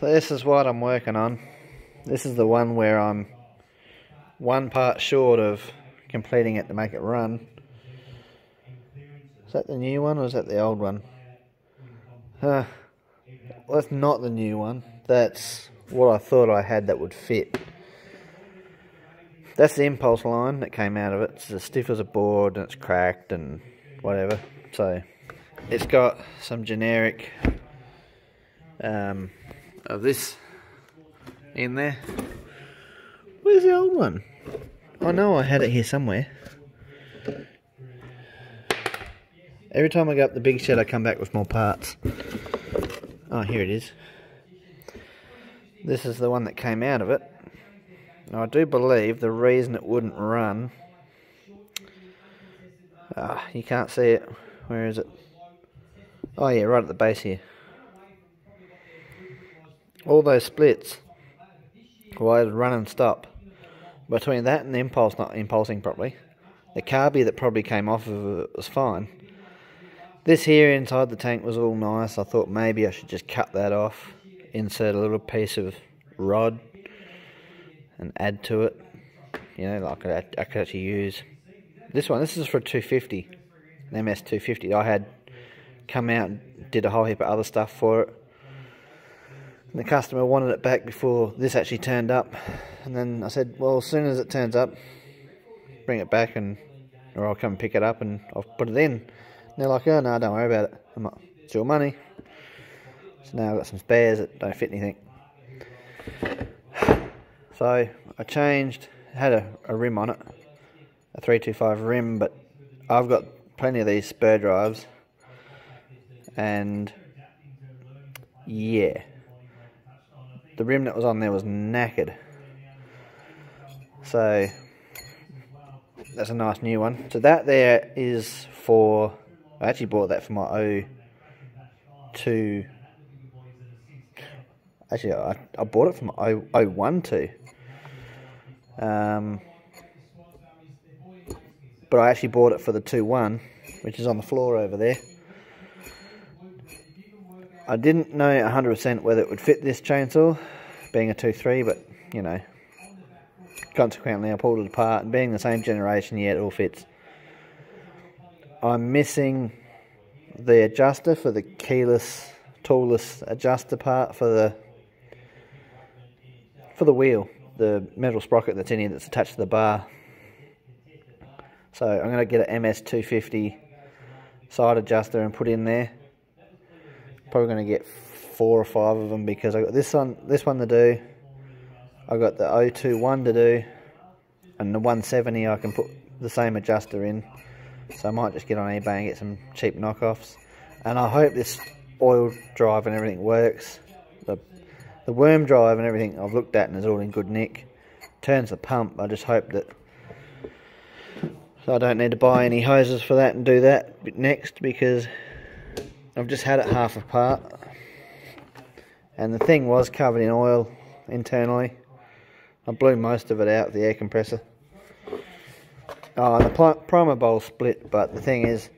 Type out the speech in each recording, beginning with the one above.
this is what I'm working on. This is the one where I'm one part short of completing it to make it run. Is that the new one or is that the old one? Well, that's not the new one. That's what I thought I had that would fit. That's the impulse line that came out of it. It's as stiff as a board and it's cracked and whatever. So it's got some generic um, of this in there. Where's the old one? I know I had it here somewhere. Every time I go up the big shed I come back with more parts. Oh, here it is. This is the one that came out of it. Now I do believe the reason it wouldn't run... Ah, you can't see it. Where is it? Oh yeah, right at the base here. All those splits, well, it'd run and stop. Between that and the impulse not impulsing properly, the carby that probably came off of it was fine. This here inside the tank was all nice. I thought maybe I should just cut that off, insert a little piece of rod, and add to it. You know, like I, I could actually use this one. This is for 250, MS 250. I had come out and did a whole heap of other stuff for it. And the customer wanted it back before this actually turned up. And then I said, well, as soon as it turns up, bring it back and or I'll come pick it up and I'll put it in. And they're like, oh, no, don't worry about it. I'm like, it's your money. So now I've got some spares that don't fit anything. So I changed, had a, a rim on it, a 325 rim, but I've got plenty of these spur drives and yeah the rim that was on there was knackered. So that's a nice new one. So that there is for I actually bought that for my 02 actually I, I bought it from 012 um, but I actually bought it for the 2-1 which is on the floor over there I didn't know 100% whether it would fit this chainsaw, being a 2-3, but, you know, consequently I pulled it apart, and being the same generation, yeah, it all fits. I'm missing the adjuster for the keyless, toolless adjuster part for the for the wheel, the metal sprocket that's in here that's attached to the bar. So I'm going to get an MS250 side adjuster and put in there probably going to get four or five of them because I got this one, this one to do. I got the 021 to do, and the 170 I can put the same adjuster in. So I might just get on eBay and get some cheap knockoffs. And I hope this oil drive and everything works. The, the worm drive and everything I've looked at and is all in good nick. Turns the pump. I just hope that so I don't need to buy any hoses for that and do that next because I've just had it half apart and the thing was covered in oil internally. I blew most of it out the air compressor. Oh, the primer bulb split, but the thing is,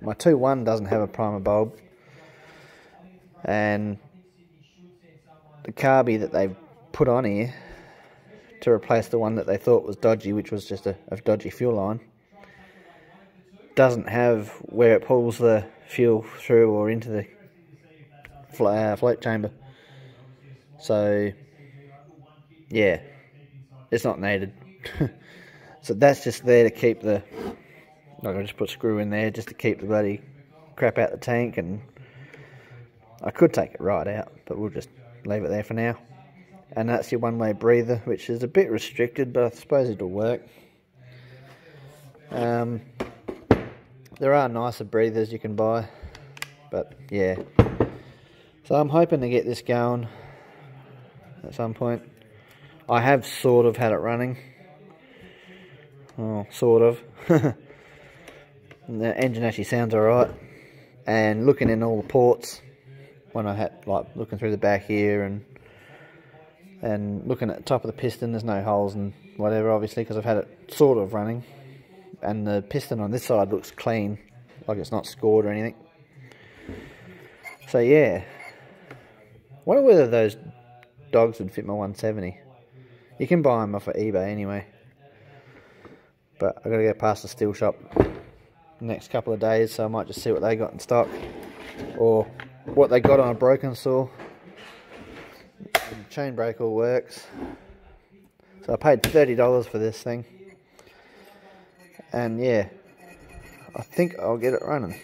my 2-1 doesn't have a primer bulb. And the carby that they've put on here to replace the one that they thought was dodgy, which was just a, a dodgy fuel line, doesn't have where it pulls the fuel through or into the uh, float chamber. So, yeah, it's not needed. so that's just there to keep the, like I just put screw in there just to keep the bloody crap out the tank and I could take it right out, but we'll just leave it there for now. And that's your one-way breather, which is a bit restricted, but I suppose it'll work. Um, there are nicer breathers you can buy, but yeah. So I'm hoping to get this going at some point. I have sort of had it running. Oh, sort of. the engine actually sounds alright. And looking in all the ports, when I had, like, looking through the back here and and looking at the top of the piston, there's no holes and whatever, obviously, because I've had it sort of running and the piston on this side looks clean, like it's not scored or anything. So yeah, wonder whether those dogs would fit my 170. You can buy them off of eBay anyway. But i got to go past the Stihl shop next couple of days, so I might just see what they got in stock. Or what they got on a broken saw. chain brake all works. So I paid $30 for this thing. And yeah, I think I'll get it running.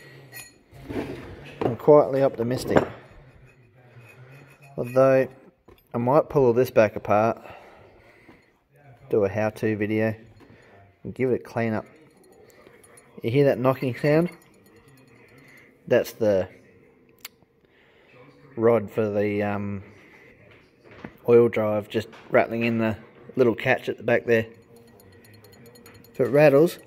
I'm quietly optimistic. Although, I might pull all this back apart, do a how-to video, and give it a clean up. You hear that knocking sound? That's the rod for the um, oil drive just rattling in the little catch at the back there. If it rattles,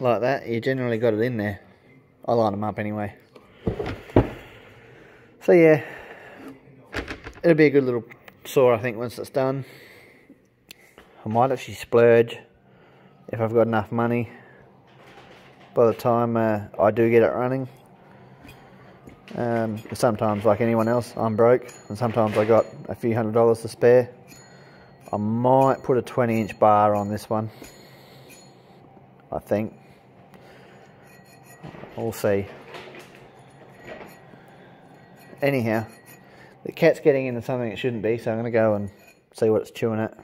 like that, you generally got it in there. I line them up anyway. So yeah, it'll be a good little saw I think once it's done. I might actually splurge if I've got enough money by the time uh, I do get it running. Um, sometimes, like anyone else, I'm broke, and sometimes I got a few hundred dollars to spare. I might put a 20 inch bar on this one. I think. We'll see. Anyhow, the cat's getting into something it shouldn't be, so I'm going to go and see what it's chewing at.